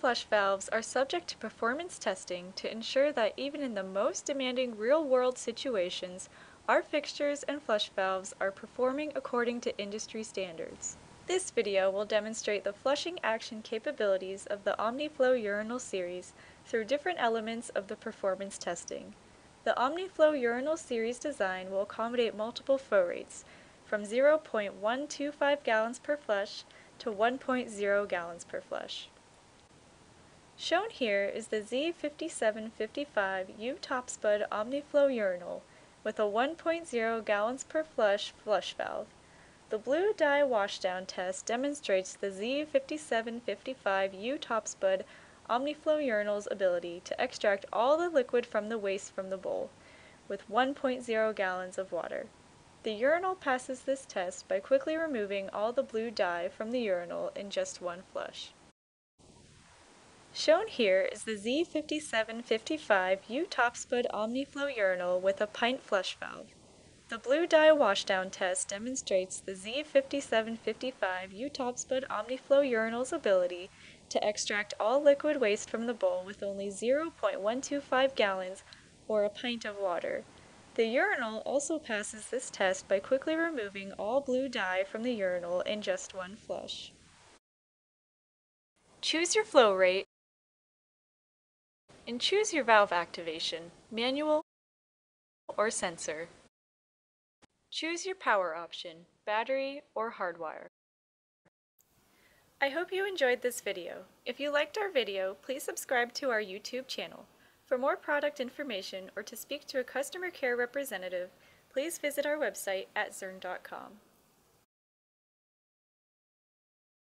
flush valves are subject to performance testing to ensure that even in the most demanding real-world situations, our fixtures and flush valves are performing according to industry standards. This video will demonstrate the flushing action capabilities of the Omni-Flo urinal series through different elements of the performance testing. The Omni-Flo urinal series design will accommodate multiple flow rates, from 0.125 gallons per flush to 1.0 gallons per flush. Shown here is the Z5755 U Topspud Omni-Flo urinal with a 1.0 gallons per flush flush valve. The blue dye washdown test demonstrates the Z5755 U Topspud Omni-Flo urinal's ability to extract all the liquid from the waste from the bowl with 1.0 gallons of water. The urinal passes this test by quickly removing all the blue dye from the urinal in just one flush. Shown here is the Z5755 U Topspud Omni-Flo urinal with a pint flush valve. The blue dye washdown test demonstrates the Z5755 U Topspud Omni-Flo urinal's ability to extract all liquid waste from the bowl with only 0.125 gallons or a pint of water. The urinal also passes this test by quickly removing all blue dye from the urinal in just one flush. Choose your flow rate and choose your valve activation, manual or sensor. Choose your power option, battery or hardwire. I hope you enjoyed this video. If you liked our video, please subscribe to our YouTube channel. For more product information or to speak to a customer care representative, please visit our website at zurn.com.